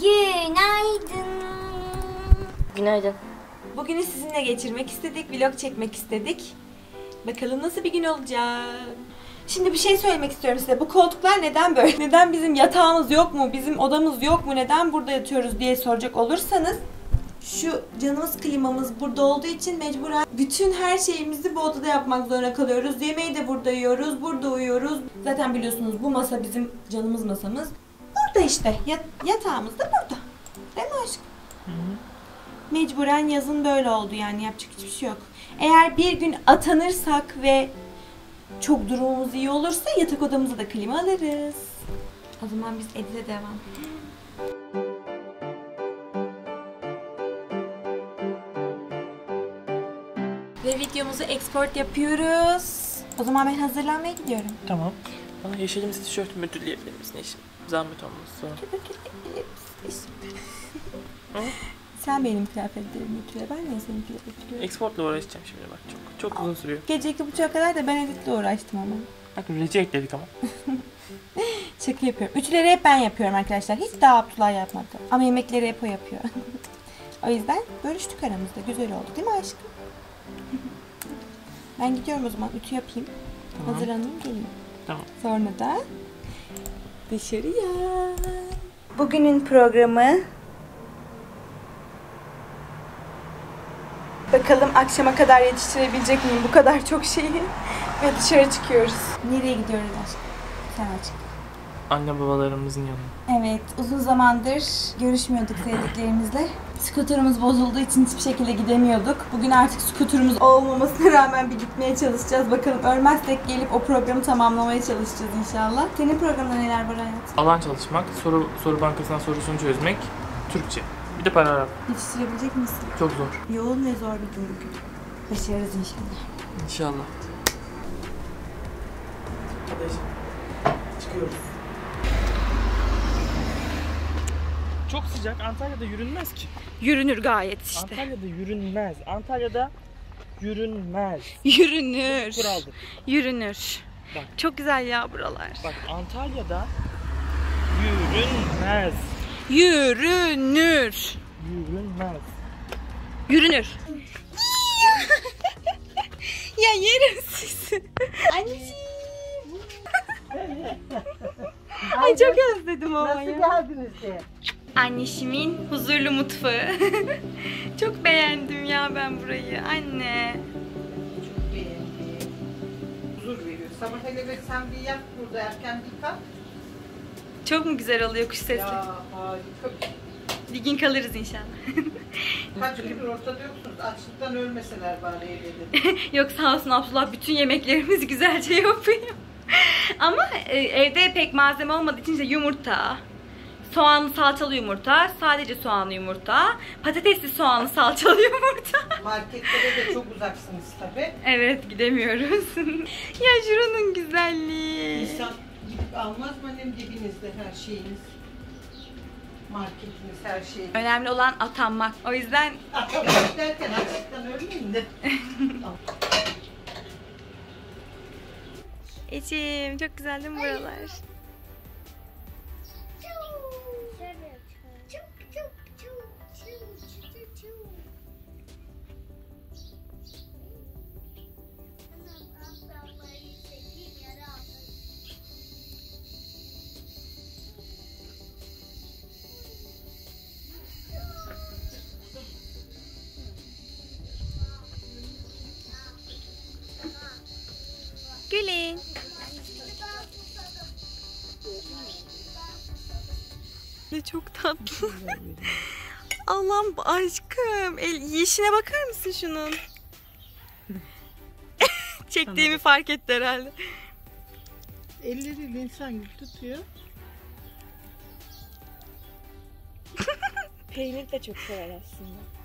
Günaydın. Günaydın. Bugünü sizinle geçirmek istedik, vlog çekmek istedik. Bakalım nasıl bir gün olacak. Şimdi bir şey söylemek istiyorum size. Bu koltuklar neden böyle? Neden bizim yatağımız yok mu? Bizim odamız yok mu? Neden burada yatıyoruz diye soracak olursanız şu canımız klimamız burada olduğu için mecburen bütün her şeyimizi bu odada yapmak zorunda kalıyoruz. Yemeği de burada yiyoruz, burada uyuyoruz. Zaten biliyorsunuz bu masa bizim canımız masamız. Burada işte. Yat- yatağımız da burada. Değil mi aşkım? Mecburen yazın böyle oldu yani yapacak hiçbir şey yok. Eğer bir gün atanırsak ve çok durumumuz iyi olursa yatak odamıza da klima alırız. O zaman biz Edil'e devam. Ve videomuzu export yapıyoruz. O zaman ben hazırlanmaya gidiyorum. Tamam. Bana yeşilimizi tişörtümü ödülleyebilir misin eşim? Zahmet olmazsa. Sen benim kıyafetlerimi ütüle, ben de senin kıyafetlerimi Exportla uğraşacağım şimdi bak çok. Çok uzun sürüyor. Gece iki buçuğa kadar da ben editle uğraştım ama. Bak reject dedik ama. Şaka yapıyorum. Ütüleri hep ben yapıyorum arkadaşlar. Hiç daha Abdullah yapmadı. Ama yemekleri hep o yapıyor. o yüzden bölüştük aramızda. Güzel oldu değil mi aşkım? ben gidiyorum o zaman. Ütü yapayım. Tamam. Hazırlanayım geleyim. Tamam. Sonra da dışarıya. Bugünün programı Bakalım akşama kadar yetiştirebilecek miyim bu kadar çok şeyi? Ve dışarı çıkıyoruz. Nereye gidiyoruz aşkım? Sen açık. Anne babalarımızın yanına. Evet, uzun zamandır görüşmüyorduk sevdiklerimizle. Skuterımız bozulduğu için hiçbir şekilde gidemiyorduk. Bugün artık skuterımız olmamasına rağmen bir gitmeye çalışacağız. Bakalım ölmezsek gelip o programı tamamlamaya çalışacağız inşallah. Senin programda neler var hayatım? Alan çalışmak, soru soru bankasından sorusunu çözmek, Türkçe. Bir de paragraf. Yetiştirebilecek misin? Çok zor. Yoğun ve zor bir gün bugün. Başarırız inşallah. İnşallah. Hadi Çıkıyoruz. Çok sıcak. Antalya'da yürünmez ki. Yürünür gayet işte. Antalya'da yürünmez. Antalya'da yürünmez. Yürünür. Kuraldır. Yürünür. Bak. Çok güzel ya buralar. Bak Antalya'da yürünmez. Yürünür. Yürünmez. Yürünür. ya yerim sizi. Anneciğim. Ay çok özledim ama Nasıl ya. geldiniz de? Anneşimin huzurlu mutfağı. çok beğendim ya ben burayı. Anne. Çok beğendim. Huzur veriyor. Sabah hele bir sen bir yat burada erken bir kalk. Çok mu güzel oluyor kuş sesli? Ya harika. Bir gün kalırız inşallah. Kaç gündür ortada yoksunuz. Açlıktan ölmeseler bari evde. Yok sağ olsun Abdullah bütün yemeklerimizi güzelce yapıyor. Ama e, evde pek malzeme olmadığı için işte yumurta, soğanlı salçalı yumurta, sadece soğanlı yumurta, patatesli soğanlı salçalı yumurta. Marketlere de çok uzaksınız tabi. evet gidemiyoruz. ya şuranın güzelliği. İnsan gidip almaz mı annem dibinizde her şeyiniz? Marketiniz her şey. Önemli olan atanmak. O yüzden Atamak derken açlıktan ölmeyin de. Ecim çok güzel değil mi buralar? Gülün. Ne çok tatlı. Allah'ım aşkım. El, yeşine bakar mısın şunun? Çektiğimi fark etti herhalde. Elleriyle insan gibi tutuyor. Peynir de çok sever aslında.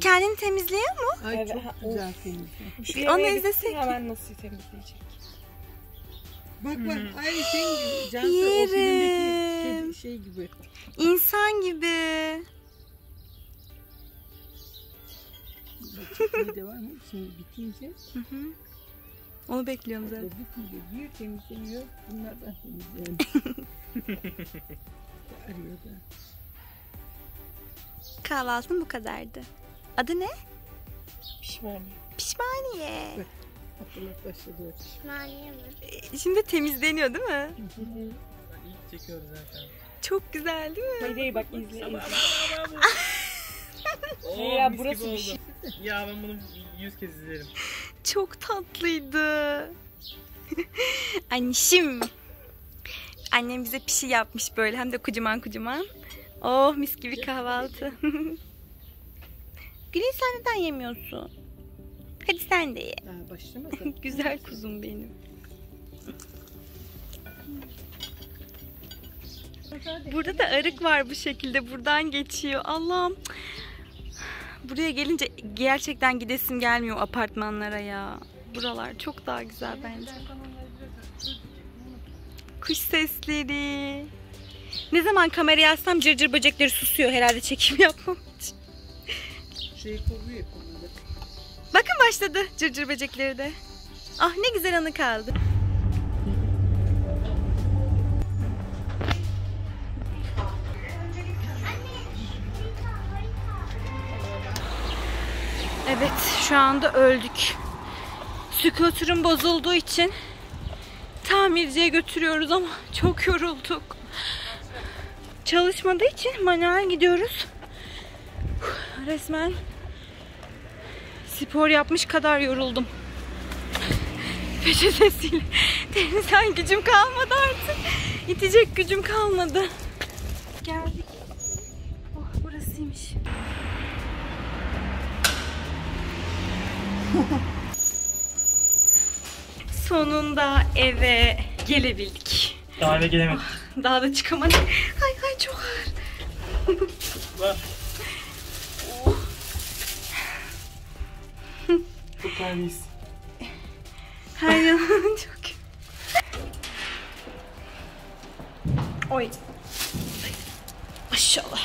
Kendini temizliyor mu? Ay Evet, çok ha, güzel temizliyor. Bir Onu izlesek. Hemen nasıl temizleyecek? Bak bak ay şey gibi. Cansu o filmdeki Yerim. kedi şey gibi. İnsan gibi. Bir de var mı? Şimdi bitince Onu bekliyorum zaten. o bitince bir temizleniyor. Bunlardan temizleniyor. Arıyor da. Kahvaltım bu kadardı. Adı ne? Pişman. Pişmaniye. Hatırlat başladı. Ee, Şimdi temizleniyor değil mi? İyi çekiyoruz zaten. Çok güzel değil mi? Hayır bak izle izle. Oo, Ya, burası bir şey. Ya ben bunu yüz kez izlerim. Çok tatlıydı. Annişim. Annem bize pişi yapmış böyle hem de kocaman kocaman. Oh mis gibi kahvaltı. Gülün sen neden yemiyorsun? Hadi sen de ye. Ha, başlamadı. Güzel kuzum benim. Burada da arık var bu şekilde. Buradan geçiyor. Allah'ım. Buraya gelince gerçekten gidesim gelmiyor apartmanlara ya. Buralar çok daha güzel bence. Kuş sesleri. Ne zaman kamerayı açsam cırcır böcekleri susuyor herhalde çekim yapmam için. Şey kovuyor. Bakın başladı cırcır böcekleri de. Ah ne güzel anı kaldı. Evet şu anda öldük. Scooter'ın bozulduğu için tamirciye götürüyoruz ama çok yorulduk. Çalışmadığı için manuel gidiyoruz. Resmen spor yapmış kadar yoruldum. Peçetesiyle denizden gücüm kalmadı artık. İtecek gücüm kalmadı. Geldik. Oh burasıymış. Sonunda eve gelebildik. Daha eve gelemedik. Daha da çıkamadık. Ay ay çok ağır. Var. Çok terliyiz. Her yanım çok. Oy. Maşallah.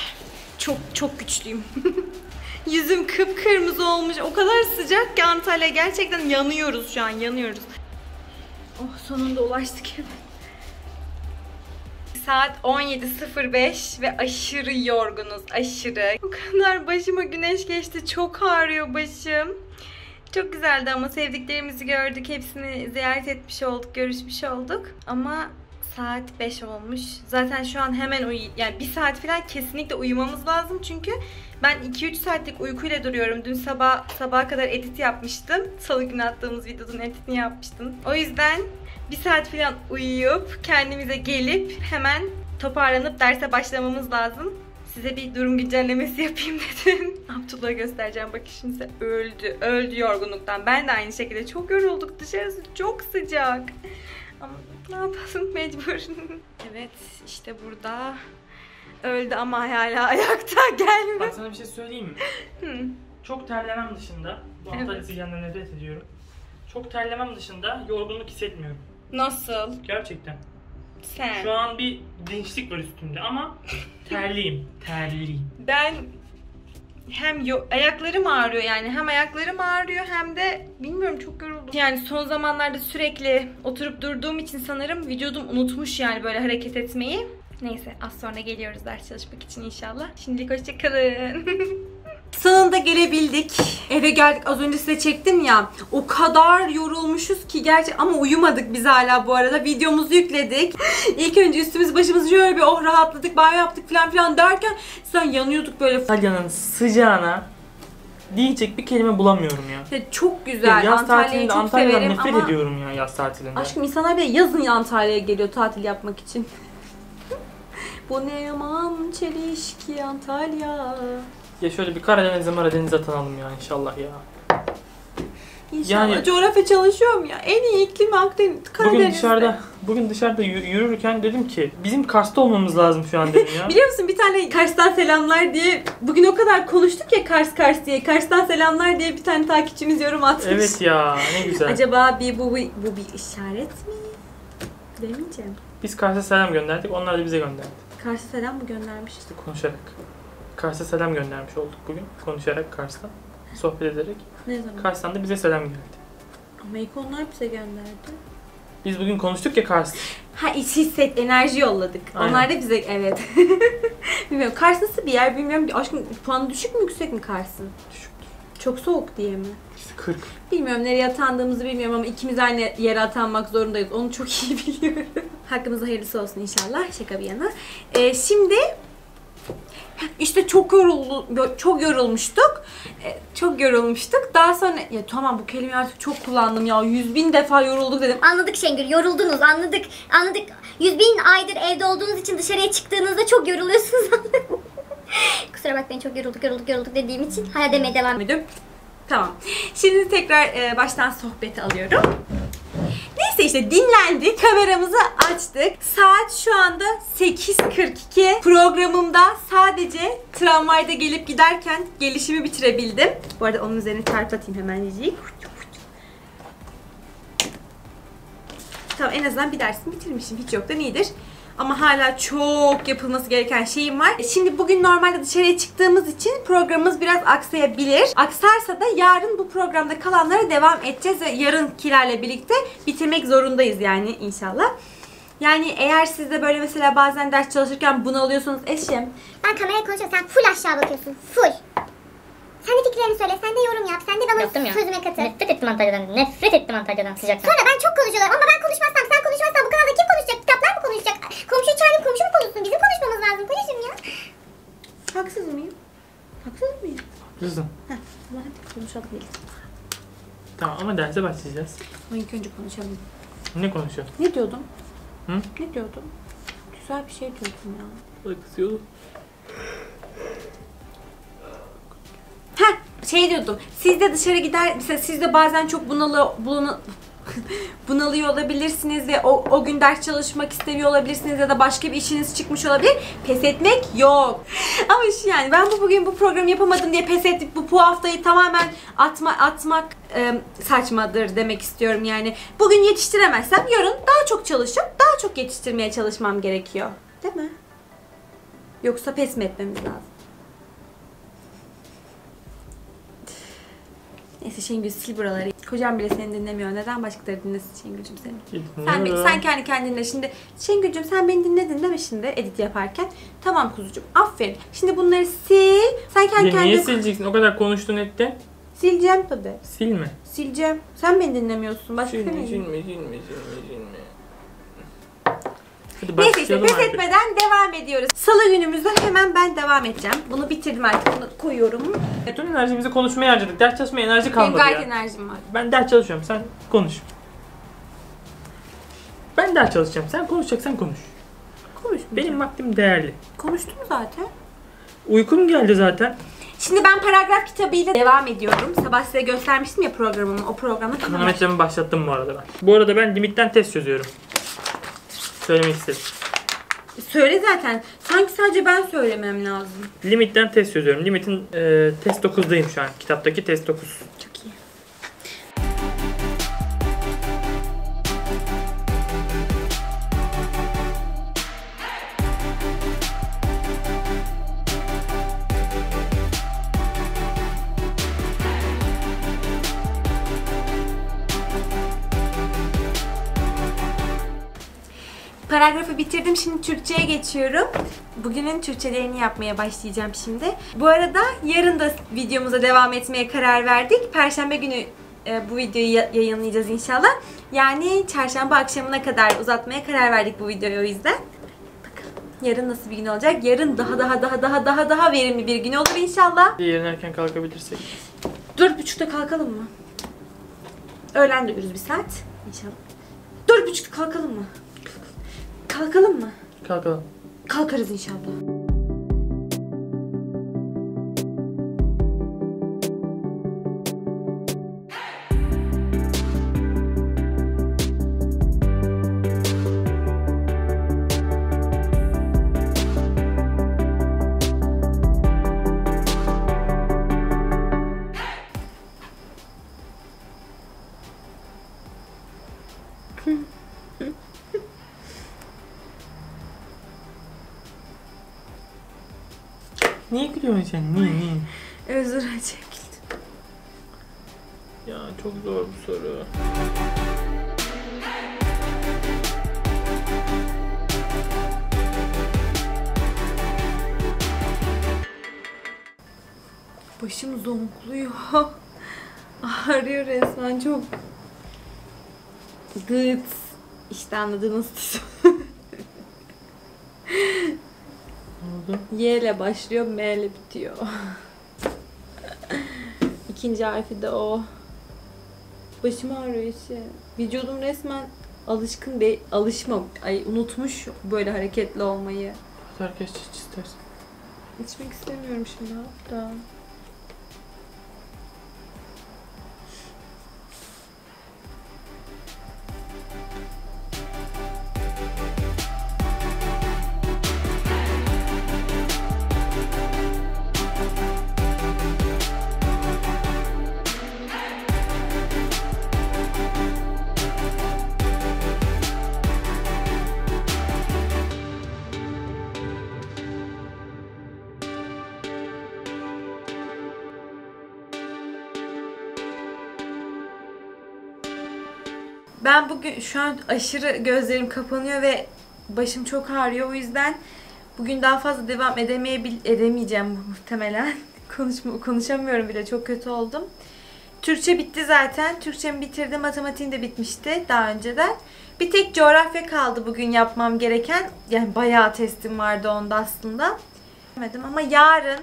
Çok çok güçlüyüm. Yüzüm kıpkırmızı olmuş. O kadar sıcak ki Antalya. Gerçekten yanıyoruz şu an. Yanıyoruz. Oh sonunda ulaştık eve. Saat 17.05 ve aşırı yorgunuz. Aşırı. O kadar başıma güneş geçti. Çok ağrıyor başım. Çok güzeldi ama sevdiklerimizi gördük. Hepsini ziyaret etmiş olduk, görüşmüş olduk. Ama saat 5 olmuş. Zaten şu an hemen uyu yani bir saat falan kesinlikle uyumamız lazım çünkü ben 2-3 saatlik uykuyla duruyorum. Dün sabah sabaha kadar edit yapmıştım. Salı günü attığımız videonun editini yapmıştım. O yüzden bir saat falan uyuyup kendimize gelip hemen toparlanıp derse başlamamız lazım. Size bir durum güncellemesi yapayım dedim. Abdullah'a göstereceğim. Bakın şimdi öldü. Öldü yorgunluktan. Ben de aynı şekilde çok yorulduk. Dışarısı çok sıcak. Ama ne yapalım mecbur. evet işte burada öldü ama hala ayakta gelme. Bak sana bir şey söyleyeyim mi? Hı. Çok terlemem dışında, bu Evet. Antalya sıcağından nefret ediyorum. Çok terlemem dışında yorgunluk hissetmiyorum. Nasıl? Gerçekten. Sen. Şu an bir dinçlik var üstümde ama terliyim. Terliyim. Ben hem yo- ayaklarım ağrıyor yani hem ayaklarım ağrıyor hem de bilmiyorum çok yoruldum. Yani son zamanlarda sürekli oturup durduğum için sanırım vücudum unutmuş yani böyle hareket etmeyi. Neyse az sonra geliyoruz ders çalışmak için inşallah. Şimdilik hoşçakalın. Sonunda gelebildik. Eve geldik. Az önce size çektim ya. O kadar yorulmuşuz ki gerçi ama uyumadık biz hala bu arada. Videomuzu yükledik. İlk önce üstümüz başımız şöyle bir oh rahatladık, banyo yaptık falan filan derken sen yanıyorduk böyle. Antalya'nın sıcağına diyecek bir kelime bulamıyorum ya. Ya çok Ya güzel. yaz Antalya'yı tatilinde çok Antalya'dan severim nefret ama ediyorum ya yaz tatilinde. aşkım insanlar bile yazın Antalya'ya geliyor tatil yapmak için. Bu ne yaman çelişki Antalya. Ya şöyle bir Karadeniz'e Maradeniz'e atanalım ya inşallah ya. İnşallah. Yani- Coğrafya çalışıyorum ya. En iyi iklim Akdeniz, Karadeniz'de. Bugün dışarıda bugün dışarıda yü- yürürken dedim ki bizim Kars'ta olmamız lazım şu an dedim ya. Biliyor musun bir tane Kars'tan selamlar diye bugün o kadar konuştuk ya Kars Kars diye. Kars'tan selamlar diye bir tane takipçimiz yorum atmış. evet ya ne güzel. Acaba bir bu, bu, bu bir işaret mi? Demeyeceğim. Biz Kars'a selam gönderdik onlar da bize gönderdi. Kars'a selam mı göndermiş? İşte konuşarak. Kars'a selam göndermiş olduk bugün. Konuşarak Kars'tan. Sohbet ederek. Ne zaman? Kars'tan da bize selam geldi. Ama ilk onlar bize gönderdi. Biz bugün konuştuk ya Kars. Ha iç hisset, enerji yolladık. Aynen. Onlar da bize evet. bilmiyorum. Kars nasıl bir yer bilmiyorum. Aşkım puanı düşük mü yüksek mi Kars'ın? Düşük. Çok soğuk diye mi? İşte 40. Bilmiyorum nereye atandığımızı bilmiyorum ama ikimiz aynı yere atanmak zorundayız. Onu çok iyi biliyorum. Hakkımızda hayırlısı olsun inşallah. Şaka bir yana. Ee, şimdi işte çok yoruldu, çok yorulmuştuk. Ee, çok yorulmuştuk. Daha sonra ya tamam bu kelimeyi artık çok kullandım ya. Yüz bin defa yorulduk dedim. Anladık Şengül, yoruldunuz, anladık. Anladık. Yüz bin aydır evde olduğunuz için dışarıya çıktığınızda çok yoruluyorsunuz. Kusura bakmayın çok yorulduk, yorulduk, yorulduk dediğim için. Hala demeye devam ediyorum. Tamam. Şimdi tekrar e, baştan sohbeti alıyorum. Neyse işte dinlendik, kameramızı açtık. Saat şu anda 8.42. Programımda sadece tramvayda gelip giderken gelişimi bitirebildim. Bu arada onun üzerine çarpatayım hemen diyeceğim. Tamam en azından bir dersimi bitirmişim. Hiç yoktan iyidir. Ama hala çok yapılması gereken şeyim var. Şimdi bugün normalde dışarıya çıktığımız için programımız biraz aksayabilir. Aksarsa da yarın bu programda kalanlara devam edeceğiz ve yarınkilerle birlikte bitirmek zorundayız yani inşallah. Yani eğer siz de böyle mesela bazen ders çalışırken bunalıyorsunuz eşim. Ben kameraya konuşuyorum, sen full aşağı bakıyorsun, full. Sen de fikirlerini söyle, sen de yorum yap, sen de bana Yaptım ya. sözüme katıl. Nefret ettim Antalya'dan. Nefret ettim Antalya'dan sıcaktan. Sonra ben çok konuşuyorlar ama ben konuşmazsam, sen konuşmazsan bu kanalda kim konuşacak? Kitaplar mı konuşacak? Komşuyu çağırayım, komşu mu konuşsun? Bizim konuşmamız lazım Kocacığım ya. Haksız mıyım? Haksız mıyım? Kızım. Ama hadi konuşalım. Tamam ama derse başlayacağız. Ama ilk önce konuşalım. Ne konuşalım? Ne diyordum? Hı? Ne diyordum? Güzel bir şey diyordum ya. Kızıyordum. Ha şey diyordum. Siz de dışarı gider mesela siz de bazen çok bunalı bunu bunalıyor olabilirsiniz ve o, o gün ders çalışmak istemiyor olabilirsiniz ya da başka bir işiniz çıkmış olabilir. Pes etmek yok. Ama şu yani ben bu bugün bu programı yapamadım diye pes edip bu, bu haftayı tamamen atma atmak e, saçmadır demek istiyorum yani. Bugün yetiştiremezsem yarın daha çok çalışıp daha çok yetiştirmeye çalışmam gerekiyor. Değil mi? Yoksa pes mi etmemiz lazım? Neyse Şengül sil buraları. Kocam bile seni dinlemiyor. Neden başkaları dinlesin Şengül'cüm seni? Sen, sen kendi kendine şimdi Şengül'cüm sen beni dinledin değil mi şimdi edit yaparken? Tamam kuzucuğum aferin. Şimdi bunları sil. Sen kendi Ya niye kendine... sileceksin? O kadar konuştun ettin. Sileceğim tabii. Silme. Sileceğim. Sen beni dinlemiyorsun. Başka Silme, silme, silme, silme, silme. Hadi Neyse işte pes artık. etmeden devam ediyoruz. Salı günümüzden hemen ben devam edeceğim. Bunu bitirdim artık. Bunu koyuyorum. Bütün enerjimizi konuşmaya harcadık. Ders çalışmaya enerji Benim kalmadı gayet ya. enerjim var. Ben ders çalışıyorum. Sen konuş. Ben ders çalışacağım. Sen konuşacaksan konuş. Konuşmayacağım. Benim vaktim değerli. Konuştum zaten. Uykum geldi zaten. Şimdi ben paragraf kitabıyla devam ediyorum. Sabah size göstermiştim ya programımı. O programda tamam. Kronometremi başlattım bu arada ben. Bu arada ben limitten test çözüyorum. Söylemek istedim. Söyle zaten. Sanki sadece ben söylemem lazım. Limitten test çözüyorum. Limitin e, test 9'dayım şu an. Kitaptaki test 9. Çok iyi. Paragrafı bitirdim. Şimdi Türkçe'ye geçiyorum. Bugünün Türkçelerini yapmaya başlayacağım şimdi. Bu arada yarın da videomuza devam etmeye karar verdik. Perşembe günü e, bu videoyu ya- yayınlayacağız inşallah. Yani çarşamba akşamına kadar uzatmaya karar verdik bu videoyu o yüzden. Bakalım yarın nasıl bir gün olacak? Yarın daha daha daha daha daha daha verimli bir gün olur inşallah. Yarın erken kalkabilirsek. Dört buçukta kalkalım mı? Öğlen de bir saat inşallah. Dört buçukta kalkalım mı? Kalkalım mı? Kalkalım. Kalkarız inşallah. Niye gülüyorsun sen? Niye niye? Özür çekildim. Ya çok zor bu soru. Başım zonkluyor. Ağrıyor resmen çok. Gıt. İşte anladınız. Y ile başlıyor, M ile bitiyor. İkinci harfi de o. Başım ağrıyor işte. Vücudum resmen alışkın değil, alışma, ay unutmuş böyle hareketli olmayı. Herkes iç istersen. İçmek istemiyorum şimdi hatta. Bugün şu an aşırı gözlerim kapanıyor ve başım çok ağrıyor. O yüzden bugün daha fazla devam edemeyebil edemeyeceğim muhtemelen. Konuşma konuşamıyorum bile çok kötü oldum. Türkçe bitti zaten. Türkçemi bitirdim. Matematiğim de bitmişti daha önceden. Bir tek coğrafya kaldı bugün yapmam gereken. Yani bayağı testim vardı onda aslında. Ama yarın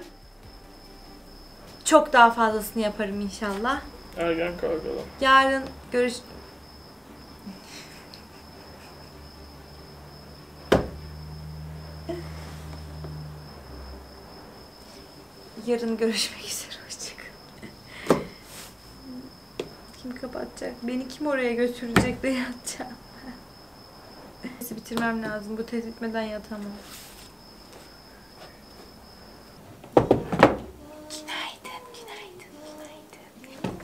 çok daha fazlasını yaparım inşallah. Ergen kavgalı. Yarın görüş... Yarın görüşmek üzere. Hoşçakalın. Kim kapatacak? Beni kim oraya götürecek de yatacağım. Neyse bitirmem lazım. Bu tez bitmeden yatamam. Günaydın, günaydın, günaydın.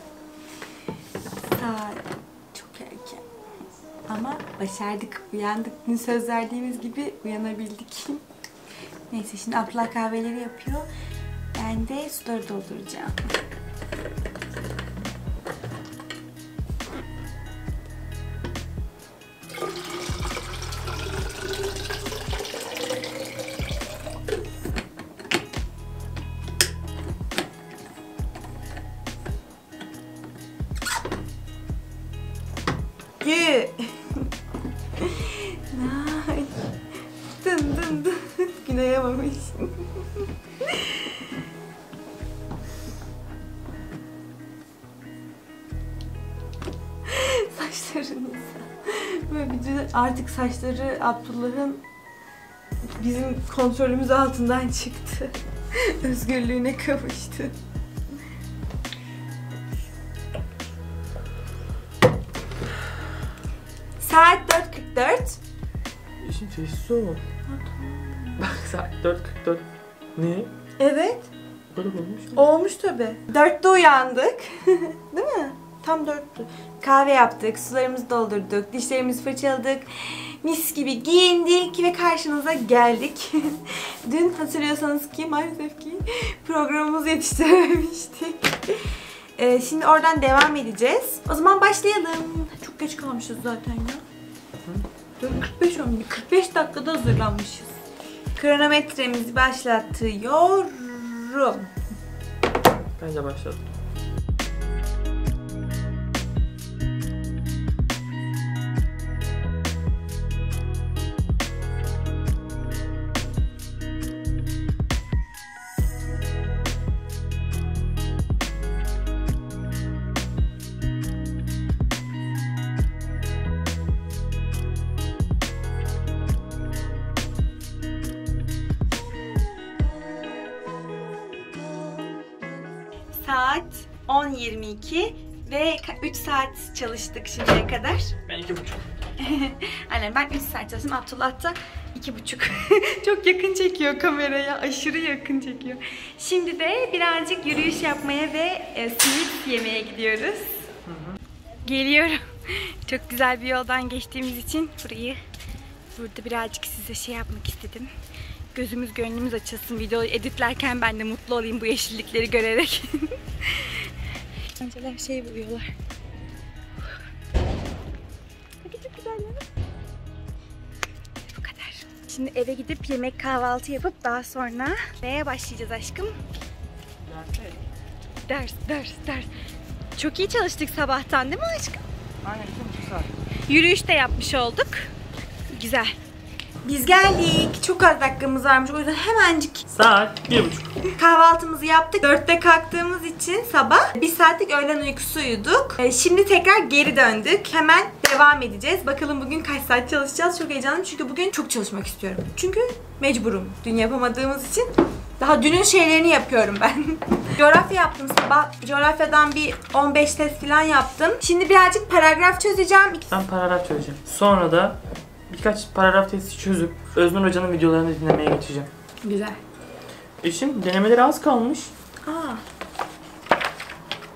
Saat çok erken. Ama başardık, uyandık. Dün söz verdiğimiz gibi uyanabildik. Neyse şimdi Abdullah kahveleri yapıyor. Ben de suları dolduracağım. Böyle bir de artık saçları Abdullah'ın bizim kontrolümüz altından çıktı. Özgürlüğüne kavuştu. Saat 4.44. İşin sessiz ol. Bak saat 4.44. Ne? Evet. Bu kadar olmuş mu? Olmuş tabi. Dörtte uyandık. Değil mi? Tam dörtte. Kahve yaptık, sularımızı doldurduk, dişlerimizi fırçaladık. Mis gibi giyindik ve karşınıza geldik. Dün hatırlıyorsanız ki maalesef ki programımızı yetiştirememiştik. Ee, şimdi oradan devam edeceğiz. O zaman başlayalım. Çok geç kalmışız zaten ya. 45 olmuş. 45 dakikada hazırlanmışız. Kronometremizi başlatıyorum. Bence başladım. Ve 3 saat çalıştık şimdiye kadar. Ben iki buçuk. Aynen ben 3 saat çalıştım. Abdullah da 2,5. Çok yakın çekiyor kameraya. Aşırı yakın çekiyor. Şimdi de birazcık yürüyüş yapmaya ve e, simit yemeye gidiyoruz. Geliyorum. Çok güzel bir yoldan geçtiğimiz için burayı burada birazcık size şey yapmak istedim. Gözümüz gönlümüz açılsın. Videoyu editlerken ben de mutlu olayım bu yeşillikleri görerek. Önceler şey vuruyorlar. Çok güzel ya. Bu kadar. Şimdi eve gidip yemek kahvaltı yapıp daha sonra neye başlayacağız aşkım? ders, ders, ders. Çok iyi çalıştık sabahtan değil mi aşkım? Aynen iki buçuk saat. Yürüyüş de yapmış olduk. Güzel. Biz geldik. Çok az dakikamız varmış. O yüzden hemencik Saat bir buçuk. Kahvaltımızı yaptık. Dörtte kalktığımız için sabah bir saatlik öğlen uykusu uyuduk. Ee, Şimdi tekrar geri döndük. Hemen devam edeceğiz. Bakalım bugün kaç saat çalışacağız. Çok heyecanlıyım çünkü bugün çok çalışmak istiyorum. Çünkü mecburum. Dün yapamadığımız için. Daha dünün şeylerini yapıyorum ben. Coğrafya yaptım sabah. Coğrafyadan bir 15 test falan yaptım. Şimdi birazcık paragraf çözeceğim. Ben paragraf çözeceğim. Sonra da birkaç paragraf testi çözüp Özgür Hoca'nın videolarını dinlemeye geçeceğim. Güzel. E şimdi denemeleri az kalmış. Aa.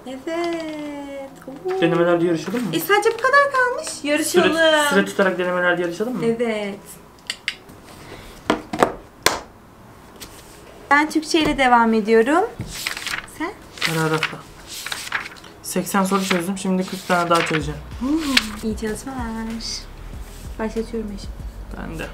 Evet. Oo. Denemelerde yarışalım mı? E sadece bu kadar kalmış. Yarışalım. Süre, süre tutarak denemelerde yarışalım mı? Evet. Ben Türkçe ile devam ediyorum. Sen? Paragrafla. 80 soru çözdüm. Şimdi 40 tane daha çözeceğim. İyi çalışmalar. Başlatıyorum eşim. Ben de.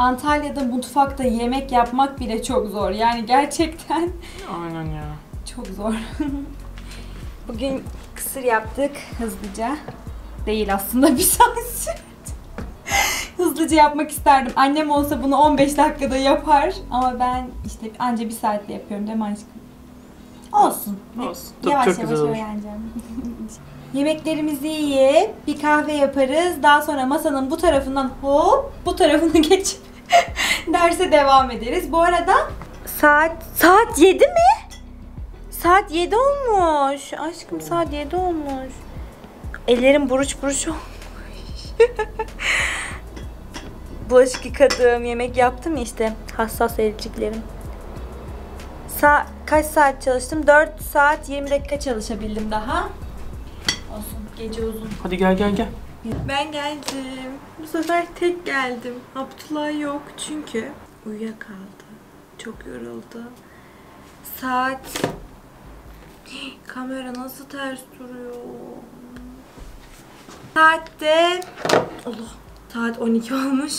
Antalya'da mutfakta yemek yapmak bile çok zor. Yani gerçekten Aynen ya. çok zor. Bugün kısır yaptık hızlıca. Değil aslında bir saat sürdü. Hızlıca yapmak isterdim. Annem olsa bunu 15 dakikada yapar. Ama ben işte anca bir saatte yapıyorum değil mi aşkım? Olsun. Olsun. Çok, Yavaş çok yavaş güzel olur. öğreneceğim. Yemeklerimizi yiyip bir kahve yaparız. Daha sonra masanın bu tarafından hop bu tarafını geçip derse devam ederiz. Bu arada saat saat 7 mi? Saat 7 olmuş. Aşkım saat 7 olmuş. Ellerim buruç buruç olmuş. Bulaşık yıkadım, yemek yaptım ya işte hassas elciklerim. Sa kaç saat çalıştım? 4 saat 20 dakika çalışabildim daha. Olsun gece uzun. Hadi gel gel gel. Ben geldim. Bu sefer tek geldim. Abdullah yok çünkü uyuyakaldı. Çok yoruldu. Saat kamera nasıl ters duruyor? Saatte Allah saat 12 olmuş.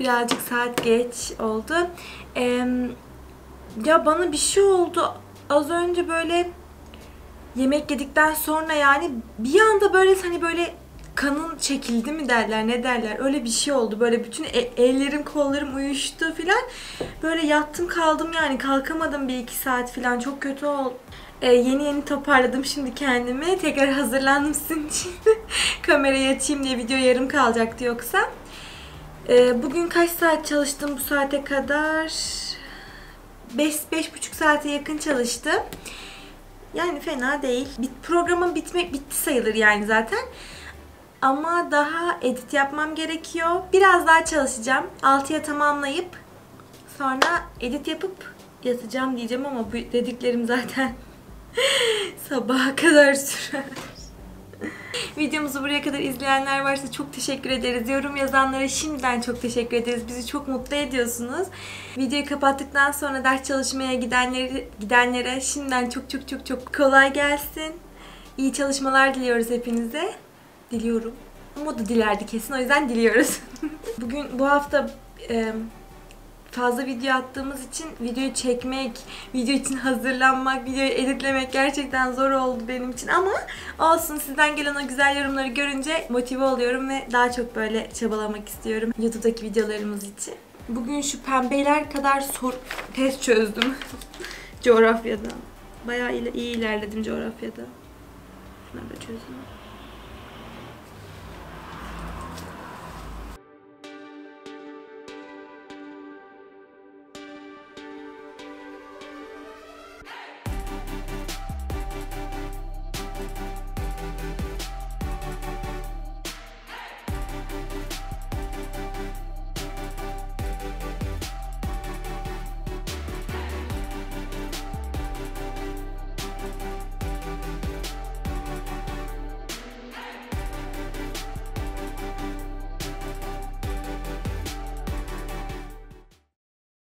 Birazcık saat geç oldu. Em, ya bana bir şey oldu. Az önce böyle yemek yedikten sonra yani bir anda böyle hani böyle kanın çekildi mi derler ne derler öyle bir şey oldu böyle bütün e- ellerim kollarım uyuştu filan böyle yattım kaldım yani kalkamadım bir iki saat filan çok kötü oldu. Ee, yeni yeni toparladım şimdi kendimi tekrar hazırlandım sizin için kamerayı açayım diye video yarım kalacaktı yoksa. Ee, bugün kaç saat çalıştım bu saate kadar? 5 beş buçuk saate yakın çalıştım. Yani fena değil. Bit programın bitmek bitti sayılır yani zaten. Ama daha edit yapmam gerekiyor. Biraz daha çalışacağım. 6'ya tamamlayıp sonra edit yapıp yatacağım diyeceğim ama bu dediklerim zaten sabaha kadar sürer. Videomuzu buraya kadar izleyenler varsa çok teşekkür ederiz. Yorum yazanlara şimdiden çok teşekkür ederiz. Bizi çok mutlu ediyorsunuz. Videoyu kapattıktan sonra ders çalışmaya gidenleri gidenlere şimdiden çok çok çok çok kolay gelsin. İyi çalışmalar diliyoruz hepinize. Diliyorum. Ama o da dilerdi kesin o yüzden diliyoruz. Bugün bu hafta e, fazla video attığımız için videoyu çekmek, video için hazırlanmak, videoyu editlemek gerçekten zor oldu benim için ama olsun sizden gelen o güzel yorumları görünce motive oluyorum ve daha çok böyle çabalamak istiyorum YouTube'daki videolarımız için. Bugün şu pembeler kadar sor test çözdüm coğrafyada. Bayağı ile- iyi ilerledim coğrafyada. Bunları da çözdüm.